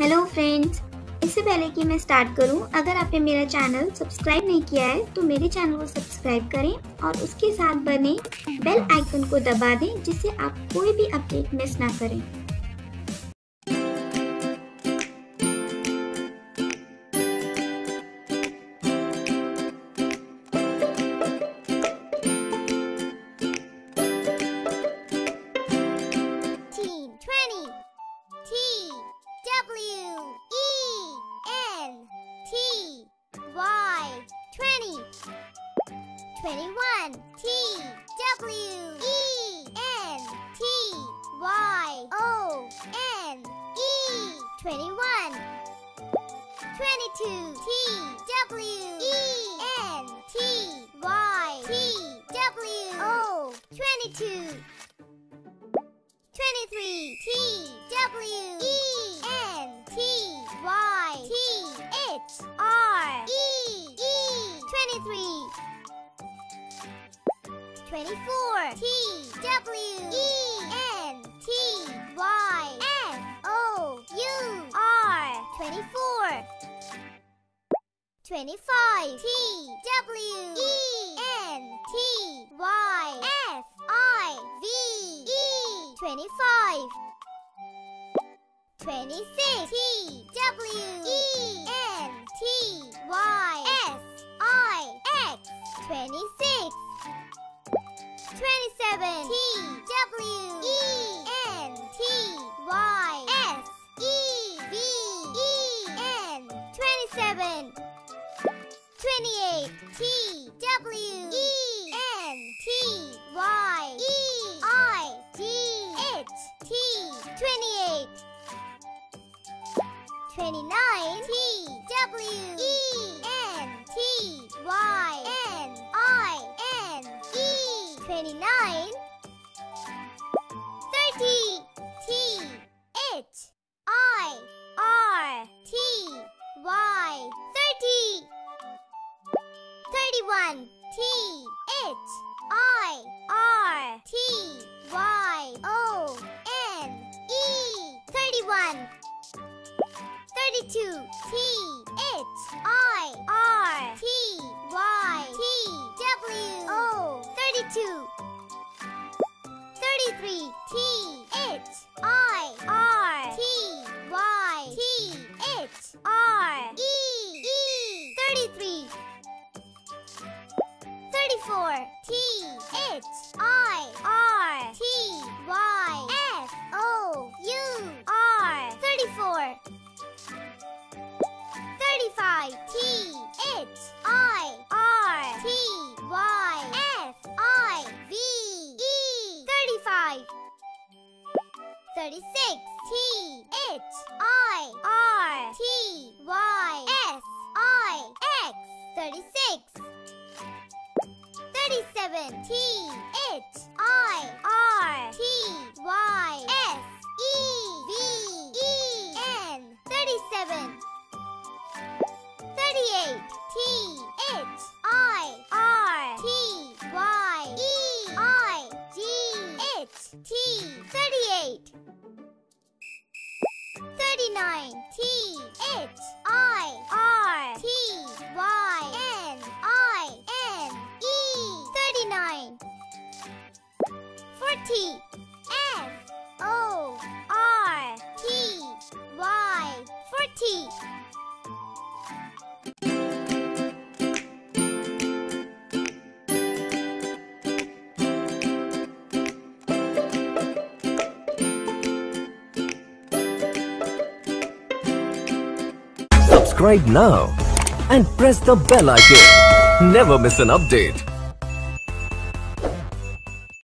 Hello friends इससे पहले कि मैं स्टार्ट करूँ, अगर आपने मेरा चैनल सब्सक्राइब नहीं किया है तो मेरे चैनल को सब्सक्राइब करें और उसके साथ बने बेल आइकन को दबा दें जिससे आप कोई भी अपडेट मिस ना करें। Twenty-one. T W E N T Y O N E. Twenty-one. Twenty-two. T W E N T Y T W O. Twenty-two. Twenty-three. T W E N T Y T H R E E. Twenty-three. 24 T W E N T Y F O U R. 24 25 T W E N T Y F I V E. 25 26 T W E N T Y S I X. 26 Twenty-seven. T W E N T Y S E V E N. Twenty-seven. Twenty-eight. T W E N T Y E I G H T. Twenty-eight. Twenty-nine. T W E Thirty-one. T H I R T Y O N E. Thirty-one. Thirty-two. T H I R T Thirty-four. T H I R T Y F O U R. Thirty-four. Thirty-five. T H I R T Y F I V E. Thirty-five. Thirty-six. T H I R T Y S I X. Thirty-six. Thirty-seven. T H I R T Y S E V E N. Thirty-seven. Thirty-eight. T H I R T Y E I G H T. Thirty-eight. Thirty-nine. T H I R T Y Forty. F O R T Y. Forty. Subscribe now and press the bell icon. Never miss an update.